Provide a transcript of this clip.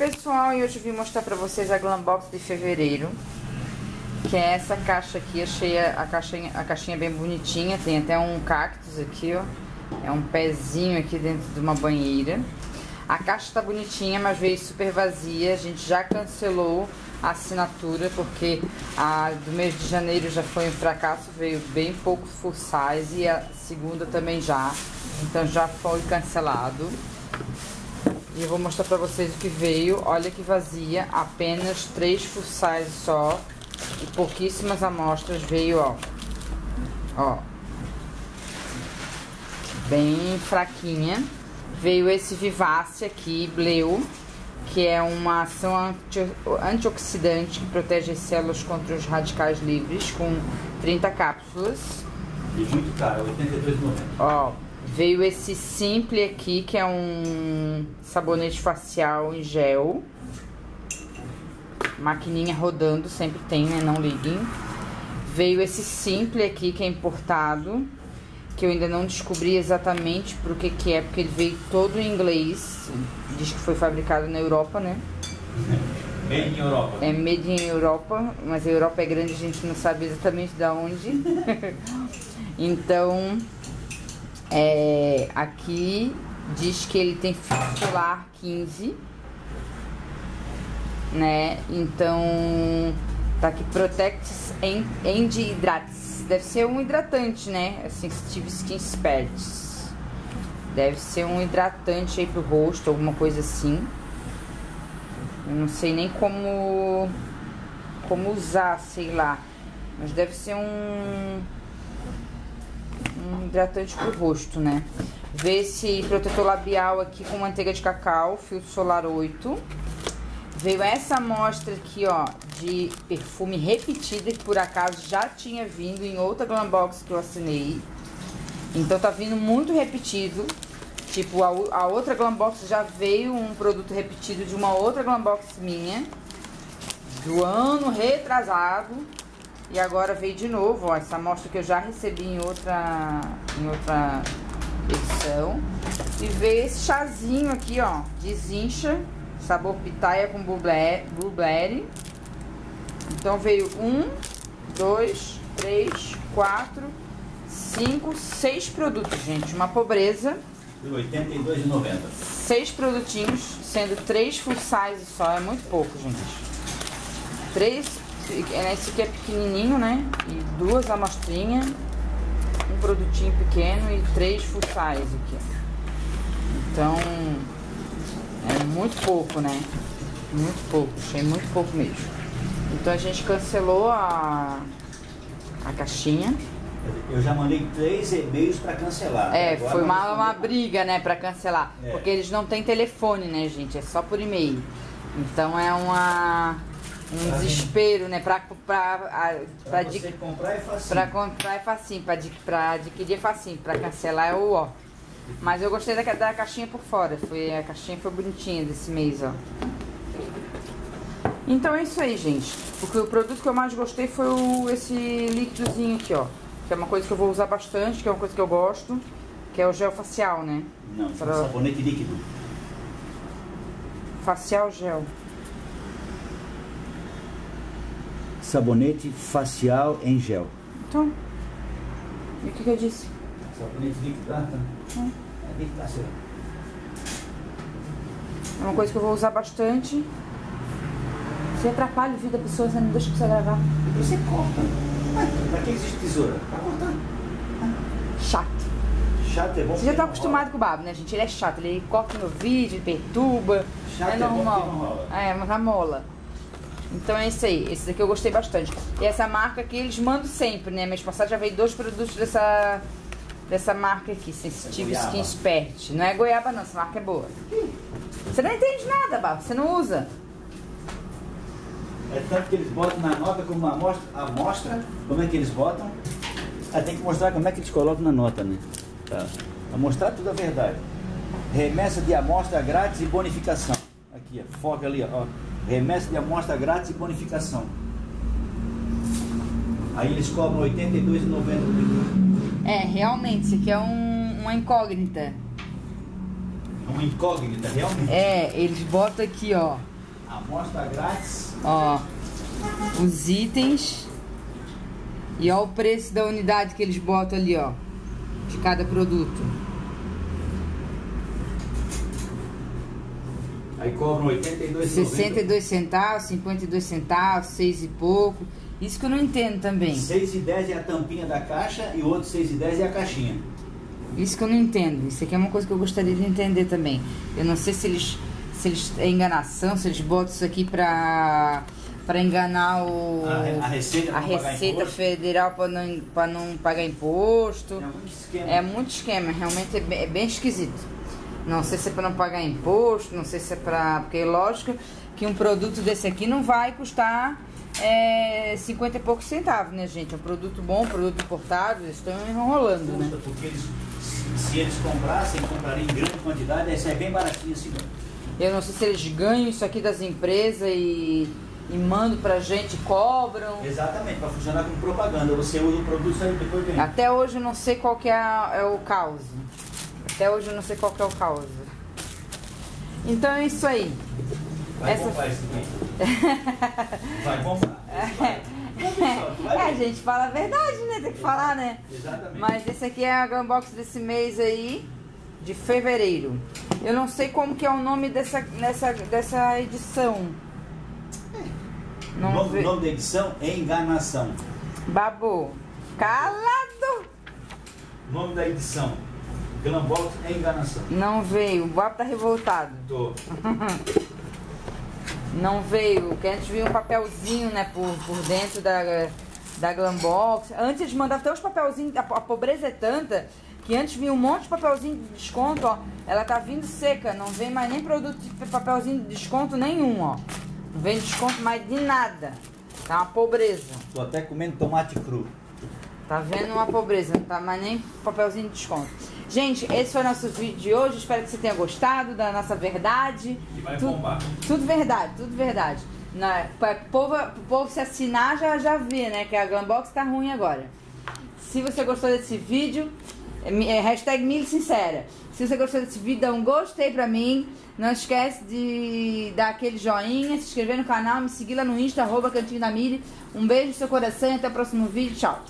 pessoal, e hoje eu vim mostrar pra vocês a Glambox de fevereiro Que é essa caixa aqui, achei a, caixinha, a caixinha bem bonitinha Tem até um cactus aqui, ó É um pezinho aqui dentro de uma banheira. A caixa tá bonitinha, mas veio super vazia A gente já cancelou a assinatura Porque a do mês de janeiro já foi um fracasso Veio bem pouco full size E a segunda também já Então já foi cancelado e eu vou mostrar pra vocês o que veio. Olha que vazia, apenas três size só. E pouquíssimas amostras veio, ó. Ó. Bem fraquinha. Veio esse Vivace aqui, Bleu. Que é uma ação anti antioxidante que protege as células contra os radicais livres. Com 30 cápsulas. E muito caro, R$82,90. Ó. Veio esse Simple aqui, que é um sabonete facial em gel. Maquininha rodando, sempre tem, né? Não liguem. Veio esse Simple aqui, que é importado. Que eu ainda não descobri exatamente por que que é, porque ele veio todo em inglês. Diz que foi fabricado na Europa, né? Made in Europa. É made in Europa, mas a Europa é grande, a gente não sabe exatamente de onde. então, é, aqui diz que ele tem fio solar 15, né? Então, tá aqui Protects and Hidrates. Deve ser um hidratante, né? Sensitive Skin Experts. Deve ser um hidratante aí pro rosto, alguma coisa assim. Eu não sei nem como como usar, sei lá. Mas deve ser um um hidratante pro rosto, né? Vê esse protetor labial aqui com manteiga de cacau, filtro solar 8. Veio essa amostra aqui, ó, de perfume repetida, que por acaso já tinha vindo em outra Glambox que eu assinei. Então tá vindo muito repetido. Tipo, a, a outra Glambox já veio um produto repetido de uma outra Glambox minha. Do ano retrasado. E agora veio de novo, ó, essa amostra que eu já recebi em outra, em outra edição. E veio esse chazinho aqui, ó, desincha, sabor pitaia com blueberry. Então veio um, dois, três, quatro, cinco, seis produtos, gente. Uma pobreza. R$ 82,90. Seis produtinhos, sendo três full size só, é muito pouco, gente. Três esse aqui é pequenininho, né? E duas amostrinhas, um produtinho pequeno e três full size aqui. Então, é muito pouco, né? Muito pouco, achei muito pouco mesmo. Então a gente cancelou a, a caixinha. Eu já mandei três e-mails para cancelar. É, Agora foi uma, uma briga, né, para cancelar. É. Porque eles não têm telefone, né, gente? É só por e-mail. Então é uma um desespero, né? Pra, pra, pra, pra, pra comprar é facinho. Pra comprar é facinho, pra, pra adquirir é facinho, pra cancelar é o ó. Mas eu gostei da, da caixinha por fora, foi, a caixinha foi bonitinha desse mês, ó. Então é isso aí, gente. Porque o produto que eu mais gostei foi o, esse líquidozinho aqui, ó. Que é uma coisa que eu vou usar bastante, que é uma coisa que eu gosto. Que é o gel facial, né? Não, pra... sabonete líquido. Facial gel. Sabonete facial em gel. Então, e o que, que eu disse? Sabonete líquido, tá? Hum. É líquido, É uma coisa que eu vou usar bastante. Você atrapalha a vida da pessoa, você não deixa você gravar. E você corta. Ah, pra que existe tesoura? Pra cortar. Chato. Chato é bom. Você já tá acostumado com o Babo, né, gente? Ele é chato, ele corta no vídeo, perturba. Chato é, é normal. É, mas mola. Então é isso aí. Esse daqui eu gostei bastante. E essa marca aqui eles mandam sempre, né? Mês passado já veio dois produtos dessa, dessa marca aqui, Sensitive Skin Expert. Não é goiaba não, essa marca é boa. Você não entende nada, Babo. Você não usa. É tanto que eles botam na nota como uma amostra, amostra como é que eles botam. Ah, tem que mostrar como é que eles colocam na nota, né? Tá. Pra mostrar tudo a verdade. Remessa de amostra grátis e bonificação. Aqui, ó. Foca ali, ó. Remessa de amostra grátis e bonificação. Aí eles cobram R$ 82,90 É, realmente, isso aqui é um, uma incógnita. Uma incógnita, realmente? É, eles botam aqui, ó. Amostra grátis. Ó, os itens e ó o preço da unidade que eles botam ali, ó, de cada produto. Aí cobram 82,90. 62 centavos, 52 centavos, 6 e pouco. Isso que eu não entendo também. 6,10 é a tampinha da caixa e o outro 6,10 é a caixinha. Isso que eu não entendo. Isso aqui é uma coisa que eu gostaria de entender também. Eu não sei se eles se eles é enganação, se eles botam isso aqui pra para enganar o A, a Receita, a Receita. Federal para não para não pagar imposto. É muito esquema. É muito esquema, realmente é bem, é bem esquisito. Não sei se é para não pagar imposto, não sei se é para. Porque lógico que um produto desse aqui não vai custar é, 50 e poucos centavos, né, gente? É um produto bom, um produto importado, eles estão enrolando, né? Custa, porque eles, se, se eles comprassem, comprariam em grande quantidade, aí sai bem baratinho assim. Eu não sei se eles ganham isso aqui das empresas e, e mandam pra gente, cobram. Exatamente, para funcionar como propaganda. Você usa o produto e depois vem. Até hoje eu não sei qual que é, a- é o caos. Até hoje eu não sei qual que é o caos. Então é isso aí. Vai essa- comprar isso. Vai comprar. É, a gente fala a verdade, né? Tem que falar, né? Exatamente. Mas esse aqui é a Gunbox desse mês aí, de fevereiro. Eu não sei como que é o nome dessa, dessa, dessa edição. o Não nome, o nome da edição é Enganação. Babu. Calado! O nome da edição, Glambox é Enganação. Não veio. O Babu tá revoltado. Tô. Não veio. Que antes vinha um papelzinho, né, por, por dentro da, da Glambox. Antes eles mandavam até uns papelzinhos. A, a pobreza é tanta que antes vinha um monte de papelzinho de desconto, ó. Ela tá vindo seca. Não vem mais nem produto de papelzinho de desconto nenhum, ó. Não vem desconto mais de nada. Tá uma pobreza. Tô até comendo tomate cru. Tá vendo uma pobreza, não tá mais nem papelzinho de desconto. Gente, esse foi o nosso vídeo de hoje. Espero que você tenha gostado da nossa verdade. E vai Tu- bombar. Tudo verdade, tudo verdade. Na, pra povo, pro povo se assinar já, já vê, né? Que a Glambox tá ruim agora. Se você gostou desse vídeo, é, hashtag Mili Sincera. Se você gostou desse vídeo, dá um gostei pra mim. Não esquece de dar aquele joinha, se inscrever no canal, me seguir lá no Insta, arroba Cantinho da Mili. Um beijo no seu coração e até o próximo vídeo. Tchau.